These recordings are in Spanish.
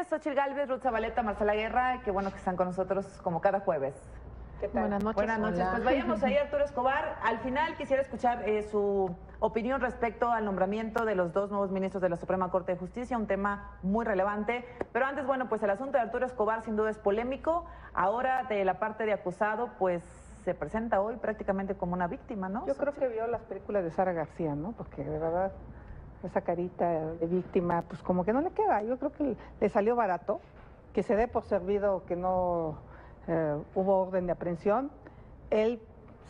noches, Xochil Galvez, Ruth Zabaleta, Marcela Guerra, qué bueno que están con nosotros como cada jueves. ¿Qué tal? Buenas noches. Buenas noches. Hola. Pues vayamos ahí, Arturo Escobar. Al final quisiera escuchar eh, su opinión respecto al nombramiento de los dos nuevos ministros de la Suprema Corte de Justicia, un tema muy relevante. Pero antes, bueno, pues el asunto de Arturo Escobar sin duda es polémico. Ahora de la parte de acusado, pues se presenta hoy prácticamente como una víctima, ¿no? Yo creo que vio las películas de Sara García, ¿no? Porque de verdad esa carita de víctima, pues como que no le queda. Yo creo que le salió barato, que se dé por servido que no eh, hubo orden de aprehensión. Él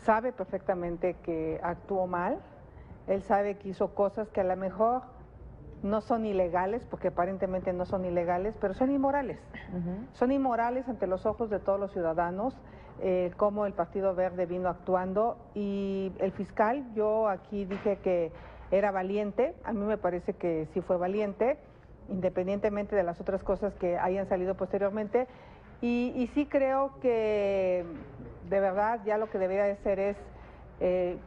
sabe perfectamente que actuó mal, él sabe que hizo cosas que a lo mejor no son ilegales, porque aparentemente no son ilegales, pero son inmorales. Son inmorales ante los ojos de todos los ciudadanos, eh, cómo el Partido Verde vino actuando. Y el fiscal, yo aquí dije que era valiente, a mí me parece que sí fue valiente, independientemente de las otras cosas que hayan salido posteriormente. Y, sí creo que de verdad ya lo que debería de ser es eh,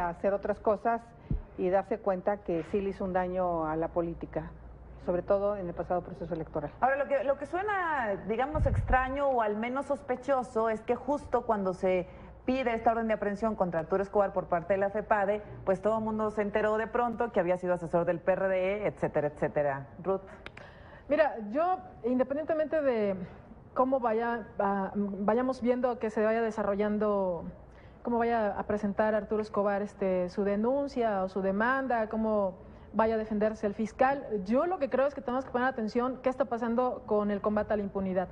hacer otras cosas y darse cuenta que sí le hizo un daño a la política, sobre todo en el pasado proceso electoral. Ahora, lo que, lo que suena, digamos, extraño o al menos sospechoso es que justo cuando se pide esta orden de aprehensión contra Arturo Escobar por parte de la FEPADE, pues todo el mundo se enteró de pronto que había sido asesor del PRD, etcétera, etcétera. Ruth. Mira, yo, independientemente de cómo vaya, va- vayamos viendo que se vaya desarrollando, cómo vaya a presentar Arturo Escobar este, su denuncia o su demanda, cómo vaya a defenderse el fiscal, yo lo que creo es que tenemos que poner atención qué está pasando con el combate a la impunidad.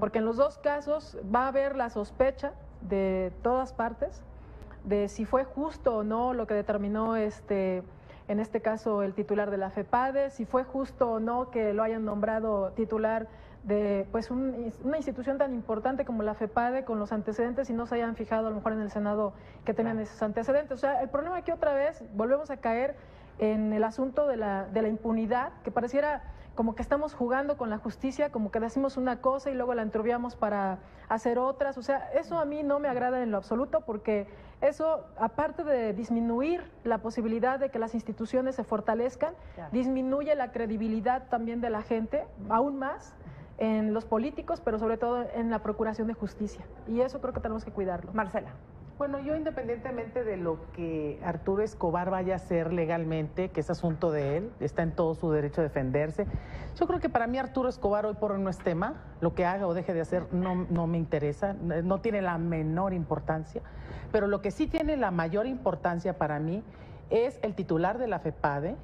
Porque en los dos casos va a haber la sospecha de todas partes de si fue justo o no lo que determinó este en este caso el titular de la FEPADE, si fue justo o no que lo hayan nombrado titular de pues un- una institución tan importante como la FEPADE con los antecedentes y no se hayan fijado a lo mejor en el Senado que tenían esos antecedentes. O sea, el problema aquí otra vez volvemos a caer en el asunto de la, de la impunidad, que pareciera como que estamos jugando con la justicia, como que decimos una cosa y luego la enturbiamos para hacer otras. O sea, eso a mí no me agrada en lo absoluto porque eso, aparte de disminuir la posibilidad de que las instituciones se fortalezcan, Claro. disminuye la credibilidad también de la gente, aún más en los políticos, pero sobre todo en la procuración de justicia. Y eso creo que tenemos que cuidarlo. Marcela. Bueno, yo independientemente de lo que Arturo Escobar vaya a hacer legalmente, que es asunto de él, está en todo su derecho a defenderse, yo creo que para mí Arturo Escobar hoy por hoy no es tema, lo que haga o deje de hacer no, no me interesa, no tiene la menor importancia, pero lo que sí tiene la mayor importancia para mí es el titular de la FEPADE,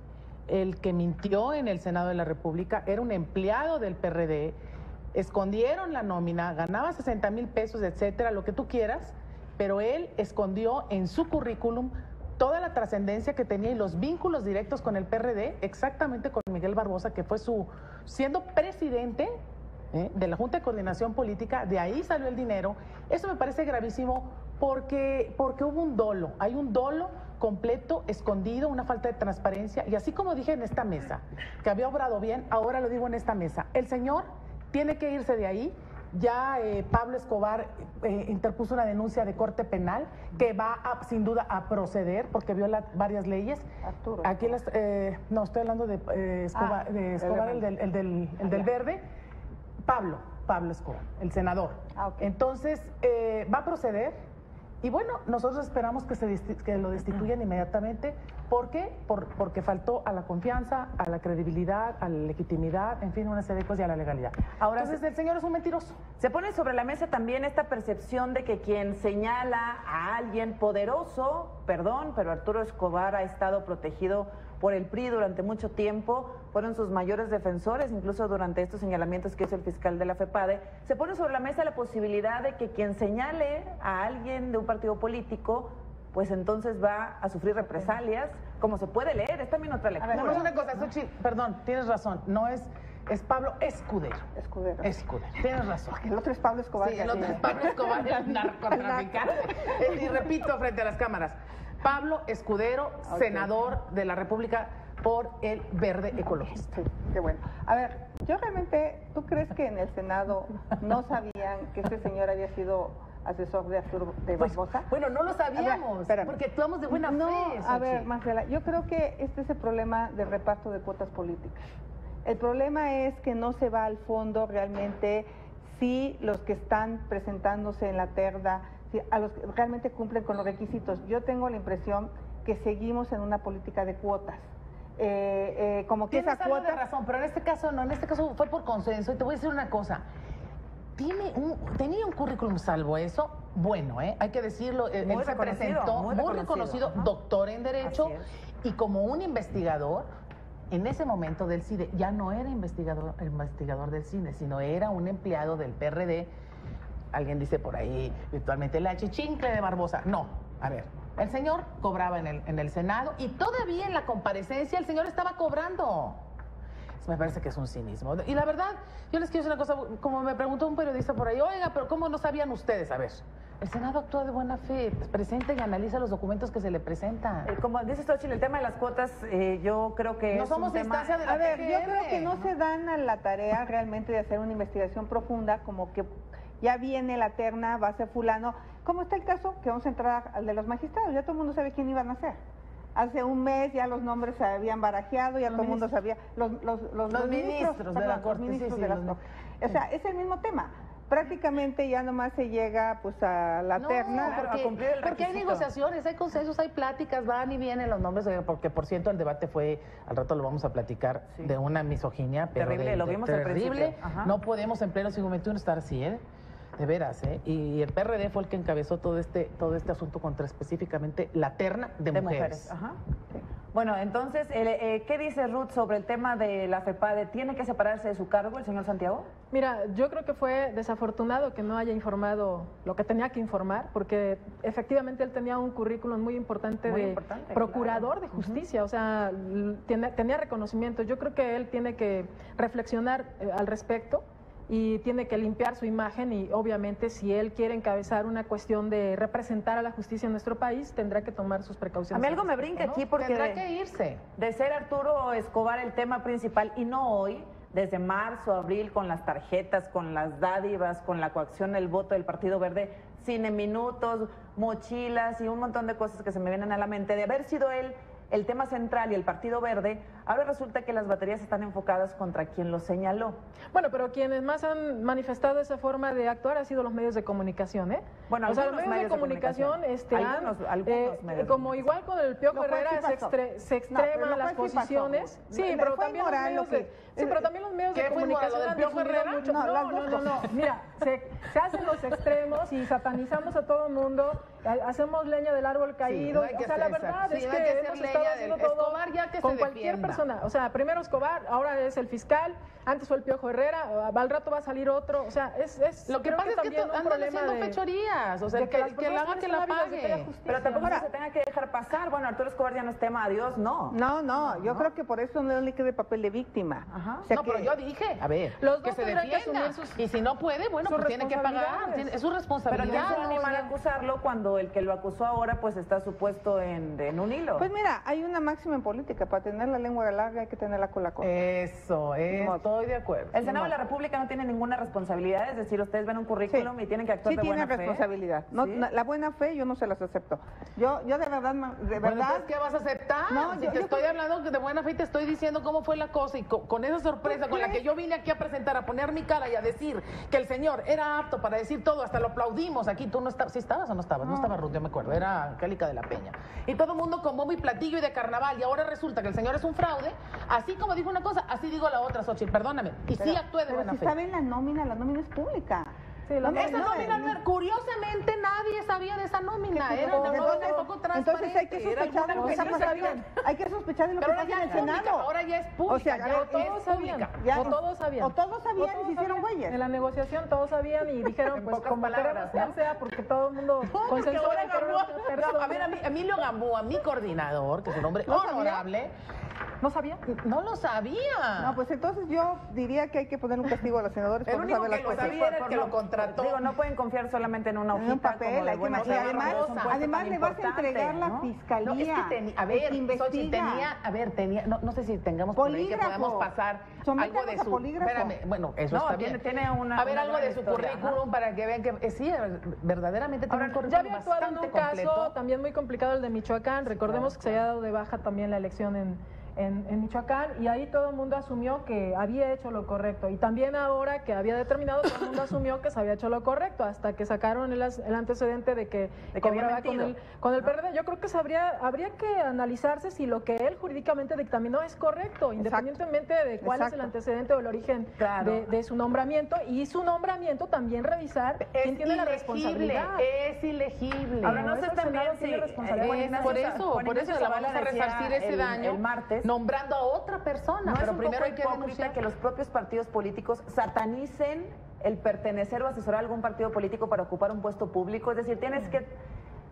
el que mintió en el Senado de la República, era un empleado del PRD, escondieron la nómina, ganaba 60 mil pesos, etcétera, lo que tú quieras, pero él escondió en su currículum toda la trascendencia que tenía y los vínculos directos con el PRD, exactamente con Miguel Barbosa, que fue su, siendo presidente ¿eh? de la Junta de Coordinación Política, de ahí salió el dinero. Eso me parece gravísimo porque, porque hubo un dolo, hay un dolo completo, escondido, una falta de transparencia. Y así como dije en esta mesa, que había obrado bien, ahora lo digo en esta mesa. El señor tiene que irse de ahí. Ya eh, Pablo Escobar eh, interpuso una denuncia de corte penal que va a, sin duda a proceder porque viola varias leyes. Arturo. Aquí las, eh, no, estoy hablando de, eh, Escobar, Ah, de Escobar, el del, el del, el del verde. Pablo, Pablo Escobar, el senador. Ah. Entonces, eh, va a proceder y bueno, nosotros esperamos que, se que lo destituyan inmediatamente. ¿Por qué? Por- porque faltó a la confianza, a la credibilidad, a la legitimidad, en fin, una serie de cosas y a la legalidad. Ahora, Entonces, el señor es un mentiroso. Se pone sobre la mesa también esta percepción de que quien señala a alguien poderoso, perdón, pero Arturo Escobar ha estado protegido por el PRI durante mucho tiempo, fueron sus mayores defensores, incluso durante estos señalamientos que hizo el fiscal de la FEPADE, se pone sobre la mesa la posibilidad de que quien señale a alguien de un partido político, pues entonces va a sufrir represalias, como se puede leer, es también otra lectura. Nada más una cosa, Xochitl, perdón, tienes razón, no es, es Pablo Escudero. Escudero. Escudero, tienes razón. El otro es Pablo Escobar. Sí, el otro es Pablo Escobar, el narcotraficante. Y repito frente a las cámaras, Pablo Escudero, senador de la República por el Verde Ecologista. Sí, qué bueno. A ver, yo realmente, ¿tú crees que en el Senado no sabían que este señor había sido asesor de Arturo de Pues, Barbosa? bueno, no lo sabíamos, espérame. porque actuamos de buena no, fe. a ver, Xochitl. Marcela, yo creo que este es el problema del reparto de cuotas políticas. El problema es que no se va al fondo realmente si los que están presentándose en la terda, si a los que realmente cumplen con los requisitos. Yo tengo la impresión que seguimos en una política de cuotas. Eh, eh, como que esa cuota... razón, pero en este caso no, en este caso fue por consenso. Y te voy a decir una cosa. Tiene un, tenía un currículum salvo eso, bueno, ¿eh? hay que decirlo, eh, Muy él se presentó muy muy reconocido, doctor en Derecho, y como un investigador, en ese momento del CIDE, ya no era investigador, investigador del cine, sino era un empleado del PRD, alguien dice por ahí virtualmente la chichincle de Barbosa. No, a ver, el señor cobraba en el, en el Senado y todavía en la comparecencia el señor estaba cobrando. Me parece que es un cinismo. Y la verdad, yo les quiero decir una cosa, como me preguntó un periodista por ahí, oiga, pero ¿cómo no sabían ustedes? A ver, el Senado actúa de buena fe, presenta y analiza los documentos que se le presentan. Eh, Como dices, Xochitl, el tema de las cuotas, eh, yo creo que No es somos un tema... instancia de la A ver, yo creo que no ¿no? se dan a la tarea realmente de hacer una investigación profunda, como que ya viene la terna, va a ser fulano. Como está el caso que vamos a entrar al de los magistrados, ya todo el mundo sabe quién iban a ser. Hace un mes ya los nombres se habían barajeado, ya Los todo el mundo sabía. Los, los, los, Los ministros de la Corte, ministros sí, de la los- Corte. O sea, es el mismo tema. Prácticamente ya nomás se llega pues a la No, terna. a porque, cumplir el porque hay negociaciones, hay consensos, hay pláticas, van y vienen los nombres, porque por cierto el debate fue, al rato lo vamos a platicar, Sí. de una misoginia, pero Terrible, de- lo de- vimos al terrible. principio, ajá. No podemos en pleno siglo XXI estar así, ¿eh? De veras, ¿eh? Y el PRD fue el que encabezó todo este, todo este asunto contra específicamente la terna de, de mujeres. mujeres. Ajá. Bueno, entonces, eh, eh, ¿qué dice Ruth sobre el tema de la FEPADE? ¿Tiene que separarse de su cargo el señor Santiago? Mira, yo creo que fue desafortunado que no haya informado lo que tenía que informar, porque efectivamente él tenía un currículum muy importante Muy de importante, procurador claro. de justicia, o sea, tenía reconocimiento. Yo creo que él tiene que reflexionar eh, al respecto y tiene que limpiar su imagen y obviamente si él quiere encabezar una cuestión de representar a la justicia en nuestro país, tendrá que tomar sus precauciones. A mí algo al me respecto, brinca ¿no? aquí porque Tendrá de, que irse. de ser Arturo Escobar el tema principal y no hoy, desde marzo, abril, con las tarjetas, con las dádivas, con la coacción del voto del Partido Verde, cine minutos, mochilas y un montón de cosas que se me vienen a la mente, de haber sido él el tema central y el Partido Verde, ahora resulta que las baterías están enfocadas contra quien lo señaló. Bueno, pero quienes más han manifestado esa forma de actuar han sido los medios de comunicación, ¿eh? Bueno, o sea, los algunos medios, medios de de comunicación, este, han, Algunos- algunos eh, medios de como igual con el Piojo Herrera sí se, extre- se No, pero extreman las posiciones. Sí, pero fue también los medios de, que- sí, pero también los medios ¿Qué de fue inmoral, comunicación han difundido Herrera? mucho. No, No, no. Mira, se, se hacen los extremos y satanizamos a todo el mundo, ha- hacemos leña del árbol caído. no o sea, la verdad es que, no hemos estado haciendo todo Escobar ya que con se cualquier defienda. Persona. O sea, primero Escobar, ahora es el fiscal, antes fue el Piojo Herrera, al rato va a salir otro. O sea, es, es Lo que pasa es que también to- un andan problema haciendo de- fechorías, o sea, de que, que personas la haga que la que pague. Pero tampoco ¿no? se tenga que dejar pasar. Bueno, Arturo Escobar ya no es tema, adiós, no. No, no, yo creo que por eso no le quede el papel de víctima. Ajá. O sea no, pero que- yo dije, a ver, Los que dos se que defienda. sus- y si no puede, bueno, pues tiene que pagar. es su Pero responsabilidad. ¿quién se va a no, animar a ya. acusarlo cuando el que lo acusó ahora pues está supuesto en, en un hilo? Pues mira, hay una máxima en política, para tener la lengua larga hay que tener la cola corta. Eso, estoy de acuerdo. el Senado de la República no tiene ninguna responsabilidad, es decir, ustedes ven un currículum y tienen que actuar sí de tiene buena fe. responsabilidad. No, ¿Sí? no, la buena fe yo no se las acepto. Yo, yo de verdad, de Bueno, verdad. entonces, ¿qué vas a aceptar? No, si yo- te yo estoy creo- hablando de buena fe y te estoy diciendo cómo fue la cosa y co- con, esa sorpresa ¿Tú con la que yo vine aquí a presentar, a poner mi cara y a decir que el señor era apto para decir todo, hasta lo aplaudimos aquí. ¿Tú no estabas? ¿Sí estabas o no estabas? No, No. estaba Ruth, yo me acuerdo, era Angélica de la Peña. Y todo el mundo con bombo y platillo y de carnaval y ahora resulta que el señor es un fraude. Así como dijo una cosa, así digo la otra, Xochitl, perdóname. Y sí actué de pero buena si fe. saben la nómina, la nómina es pública. Sí, la No, Esa no, nómina, no, no era- curiosamente nadie sabía de esa nómina. Era una Entonces, nómina poco transparente. entonces hay que sospechar de lo que está pasando. Hay que sospechar de lo que Pero ahora pasa ya en es el pública, Senado. ahora ya es pública. O sea, ya ya es todos sabían, pública. Ya- o todos sabían. o todos sabían y todos se hicieron güeyes. En la negociación todos sabían y dijeron, pues queremos ¿no? quien sea, porque todo el mundo consensuó no, a ver, a mí- Emilio Gamboa, mi coordinador, que es un hombre honorable, ¿No sabía? no lo sabía. No, pues entonces yo diría que hay que poner un castigo a los senadores El por no único que las lo cosas. sabía era el que lo contrató. Digo, no pueden confiar solamente en una En hojita un papel, como hay que Además, además le vas a entregar la ¿no? fiscalía. No, es que tenía, a ver, que tenía, a ver, tenía, no, no sé si tengamos por ahí que Polígrafo. podamos pasar algo de su, polígrafo. espérame, bueno, eso No, está tiene- bien. tiene una- a ver, una algo de su historia, currículum para que vean que, eh, sí, verdaderamente tiene un currículum ya había actuado en un caso también muy complicado el de Michoacán. Recordemos que se había dado de baja también la elección en, en, en Michoacán y ahí todo el mundo asumió que había hecho lo correcto. Y también ahora que había determinado, todo el mundo asumió que se había hecho lo correcto, hasta que sacaron el, el antecedente de que, De que había con el, con el PRD. Yo creo que sabría, habría que analizarse si lo que él jurídicamente dictaminó es correcto, independientemente de cuál es el antecedente o el origen Claro. de, de su nombramiento. Y su nombramiento también revisar quién tiene la responsabilidad. es ilegible. Ahora no Eso sé también si tiene responsabilidad. eh, Juan Es Ignacio por eso, por eso le vamos a resarcir ese el- daño el martes. Nombrando a otra persona. ¿No pero es un primero hay que denunciar. que los propios partidos políticos satanicen el pertenecer o asesorar a algún partido político para ocupar un puesto público? Es decir, tienes que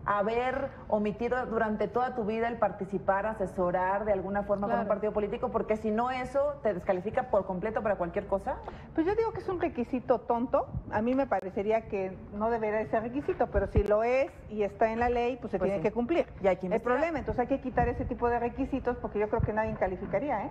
haber omitido durante toda tu vida el participar, asesorar de alguna forma con un partido político, porque si no eso te descalifica por completo para cualquier cosa. Pues yo digo que es un requisito tonto. A mí me parecería que no debería ser requisito, pero si lo es y está en la ley, pues se Pues tiene sí. que cumplir. Y hay que el problema, entonces hay que quitar ese tipo de requisitos porque yo creo que nadie calificaría, ¿eh?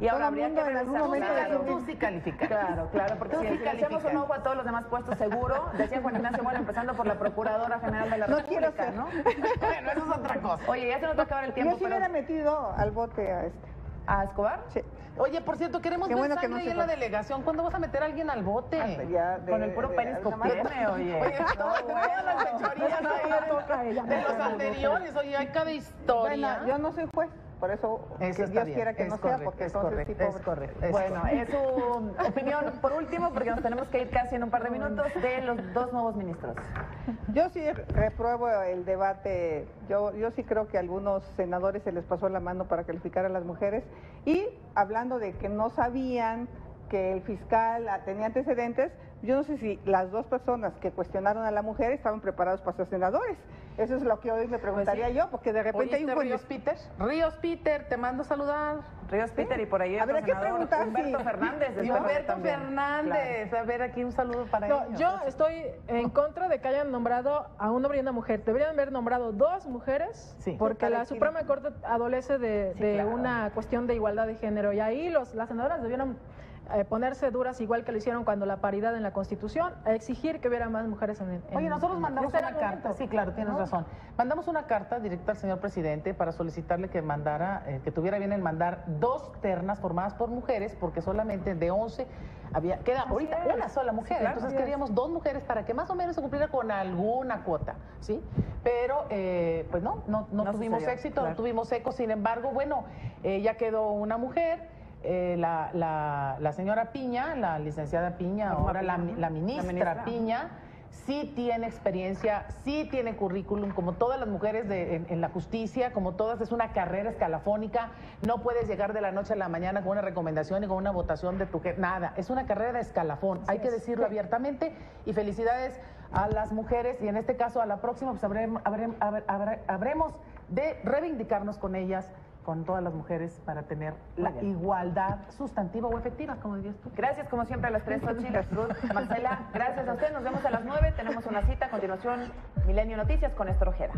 Y ahora habría que en algún revisar, momento claro. Tú sí calificas. Claro, claro, porque Tú si sí le hacemos un ojo a todos los demás puestos, seguro, decía Juan Ignacio, bueno, empezando por la Procuradora General de la No República, quiero ser. ¿no? Bueno, eso es otra cosa. Oye, ya se nos va a acabar el tiempo, Yo sí pero... hubiera metido al bote a este. ¿A Escobar? Sí. Oye, por cierto, queremos Qué ver bueno que no ahí en la delegación. ¿Cuándo vas a meter a alguien al bote? Ah, ya de- Con el puro escupirme, oye. Oye, No, todas bueno. las fechorías Eso no toca a ella, de no los anteriores. Oye, hay cada historia. Bueno, yo no soy juez, por eso Eso que Dios bien, quiera que es no sea, porque es entonces sí, correcto, es pobre. correcto. es Bueno, es su opinión por último, porque nos tenemos que ir casi en un par de minutos, de los dos nuevos ministros. Yo sí repruebo el debate. Yo, yo sí creo que a algunos senadores se les pasó la mano para calificar a las mujeres. Y hablando de que no sabían que el fiscal tenía antecedentes, yo no sé si las dos personas que cuestionaron a la mujer estaban preparados para ser senadores. Eso es lo que hoy me preguntaría yo, porque de repente hay un ¿Oíste, Ríos buen- Peter? Ríos Peter, te mando a saludar. Ríos Peter y por ahí otro que senador, preguntar Humberto Fernández. Y Humberto también. Fernández. A ver, aquí un saludo para No, ellos. yo estoy en contra de que hayan nombrado a un hombre y una mujer. Deberían haber nombrado dos mujeres, Sí. porque la. Suprema Corte adolece de, Sí, de claro. una cuestión de igualdad de género. Y ahí los, las senadoras debieron eh, ponerse duras, igual que lo hicieron cuando la paridad en la Constitución, a exigir que hubiera más mujeres en el. en- Oye, nosotros en- mandamos una carta, momento. sí, claro, tienes ¿No? razón. Mandamos una carta directa al señor presidente para solicitarle que mandara, eh, que tuviera bien el mandar dos ternas formadas por mujeres, porque solamente de 11 había, queda Así ahorita es. una sola mujer. Sí, claro, Entonces es. queríamos dos mujeres para que más o menos se cumpliera con alguna cuota, ¿sí? Pero, eh, pues no, no, no No tuvimos sucedió, éxito, claro. no tuvimos eco. Sin embargo, bueno, eh, ya quedó una mujer. Eh, la, la- la señora Piña, la licenciada Piña, ahora la, ministra. Piña, sí tiene experiencia, sí tiene currículum, como todas las mujeres de- en, en la justicia, como todas, es una carrera escalafónica, no puedes llegar de la noche a la mañana con una recomendación y con una votación de tu jefe, nada, es una carrera de escalafón, hay que decirlo abiertamente y felicidades a las mujeres y en este caso a la próxima pues habrem- habrem- habre- habre- habremos de reivindicarnos con ellas con todas las mujeres para tener la igualdad sustantiva o efectiva, como dirías tú. Gracias, como siempre, a las tres, Xochitl, Ruth, Marcela. Gracias a usted. Nos vemos a las nueve. Tenemos una cita. A continuación, Milenio Noticias con Néstor Ojeda.